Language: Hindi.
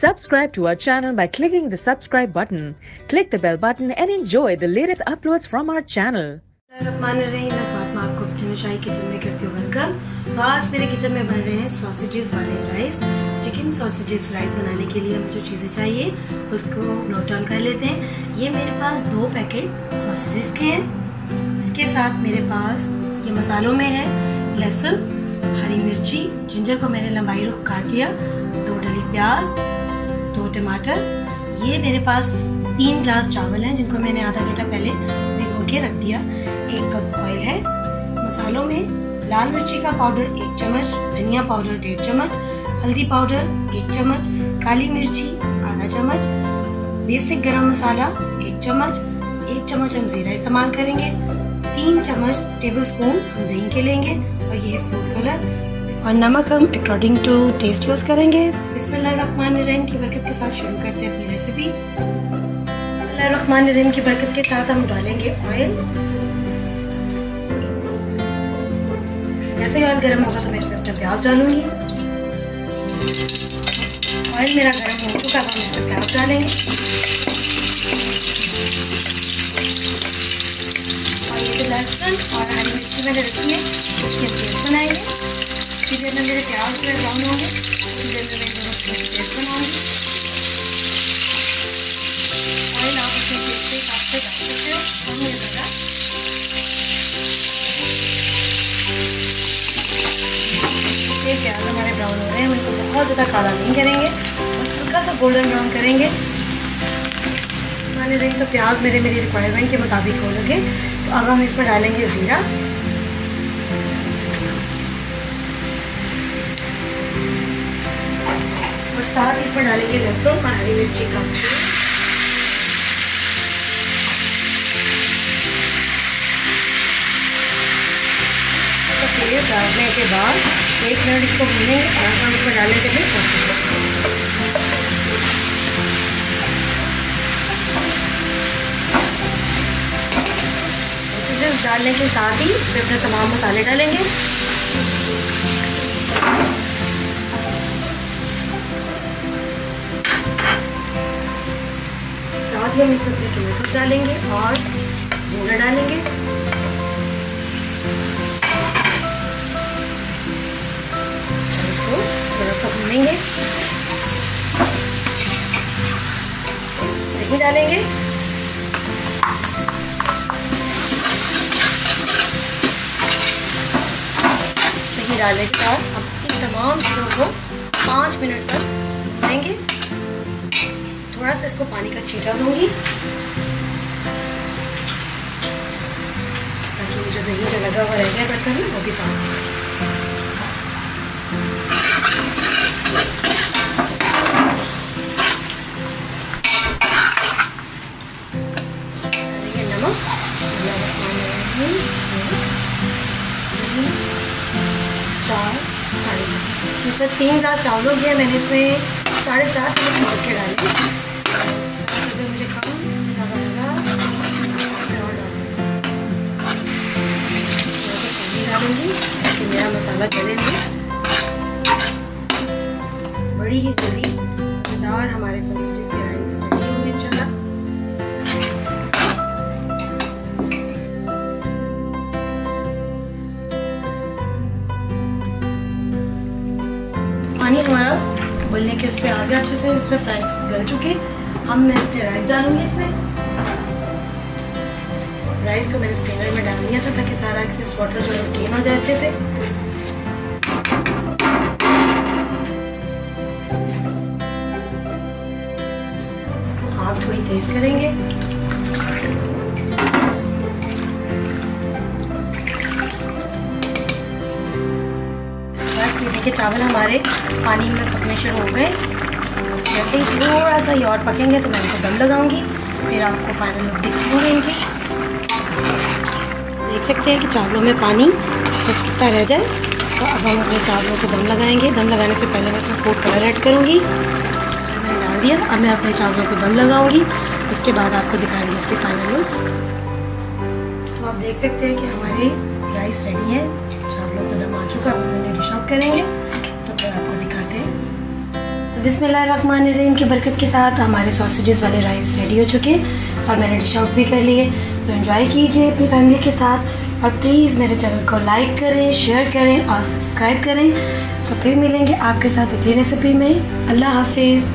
Subscribe to our channel by clicking the subscribe button. Click the bell button and enjoy the latest uploads from our channel. Fatima आपको अपने शाही किचन में करती हूँ वेलकम तो आज मेरे किचन में बन रहे हैं सॉसेजेस वाले राइस चिकन सॉसेजेस राइस बनाने के लिए हमें जो चीज़ें चाहिए, उसको नोट डाउन कर लेते हैं ये मेरे पास दो पैकेट सॉसेजेस के हैं इसके साथ मेरे पास ये मसालों में है लहसुन, हरी मिर्ची जिंजर को मैंने लंबाई रुख काट दिया दो डली प्याज दो टमाटर, ये मेरे पास तीन ग्लास चावल हैं, जिनको मैंने आधा घंटा पहले भिगो के रख दिया। एक कप ऑयल है। मसालों में लाल मिर्ची का पाउडर एक चम्मच, धनिया पाउडर डेढ़ चम्मच, हल्दी पाउडर एक चम्मच, काली मिर्ची आधा चम्मच, बेसिक गरम मसाला एक चम्मच एक चम्मच हम जीरा इस्तेमाल करेंगे, तीन चम्मच टेबल स्पून हम दही के लेंगे, और ये फ़ूड कलर और नमक हम अकॉर्डिंग टू टेस्ट यूज़ करेंगे। बिस्मिल्लाहिर्रहमानिर्रहीम की बरकत के साथ शुरू करते हैं अपनी रेसिपी बिस्मिल्लाहिर्रहमानिर्रहीम की बरकत के साथ हम डालेंगे ऑयल जैसे ही ऑयल गर्म होगा तो मैं इसमें अपना प्याज डालूँगी। ऑयल मेरा गर्म हो चुका तो हम इसमें प्याज डालेंगे। और ये लहसुन और हरी मिर्ची मैंने रखी है उसके पेस्ट बनाएँगे। देर में मेरे प्याज है ब्राउन होंगे? देर में दोनों पेस्ट ऑयल आप अपने के हिसाब से डाल सकते हो कम या ज़्यादा ये प्याज हमारे ब्राउन हो रहे हैं इनको बहुत ज़्यादा काला नहीं करेंगे, बस हल्का सा गोल्डन ब्राउन करेंगे। मैंने देखा तो प्याज मेरे मेरी रिक्वायरमेंट के मुताबिक हो लगे तो अब हम इसमें डालेंगे ज़ीरा। साथ इसमें डालेंगे लहसुन और हरी मिर्ची का। तेल डालने के बाद एक मिनट इसको भूनेंगे और हम इसमें डालने के लिए डालने के साथ ही इसमें अपने तमाम मसाले डालेंगे। साथ ही हम इसमें अपने टोमेटो डालेंगे और जीरा डालेंगे। इसको थोड़ा सा भूनेंगे दही डालेंगे। दही डालने के बाद हम इन तमाम चीज़ों को पाँच मिनट तक थोड़ा सा इसको पानी का छीटा दूँगी ताकि जो दही जो लगा हुआ रह गया बर्तन, वो भी साफ़ चार मतलब तीन गिलास चावलों के मैंने इसमें साढ़े चार चम्मच नमक डाले। बड़ी ही जल्दी मज़ेदार हमारे सॉसेजेस के राइस रेडी होंगे चला पानी हमारा उबलने के उस पर आ गया अच्छे से इसमें फ्राइज गल चुके। हम मैं अपने राइस डालूँगी इसमें। राइस को मैंने स्टेनर में डाल दिया था ताकि सारा एक्सेस वाटर जो है स्टेन हो जाए अच्छे से। तेज करेंगे। बस ये देखिए, चावल हमारे पानी में पकने शुरू हो गए। जैसे ही थोड़ा सा ये और पकेंगे तो मैं इनको दम लगाऊँगी। फिर आपको फाइनल लुक दिखाऊँगी देख सकते हैं कि चावलों में पानी जब कितना रह जाए तो अब हम अपने चावलों को दम लगाएँगे। दम लगाने से पहले मैं इसमें फ़ूड कलर ऐड करूँगी। दिया अब मैं अपने चावलों को दम लगाऊँगी। उसके बाद आपको दिखाएँगे इसके फाइनल लुक तो आप देख सकते हैं कि हमारे राइस रेडी है। चावलों का दम आ चुका, अब मैंने डिश आउट करेंगे। तो फिर आपको दिखाते हैं। तो बिस्मिल्लाहिर्रहमानिर्रहीम की बरकत के साथ हमारे सॉसेजेस वाले राइस रेडी हो चुके और मैंने डिश आउट भी कर लिए। तो एंजॉय कीजिए अपनी फैमिली के साथ और प्लीज़ मेरे चैनल को लाइक करें शेयर करें और सब्सक्राइब करें। तो फिर मिलेंगे आपके साथ अगली रेसिपी में। अल्लाह हाफिज़।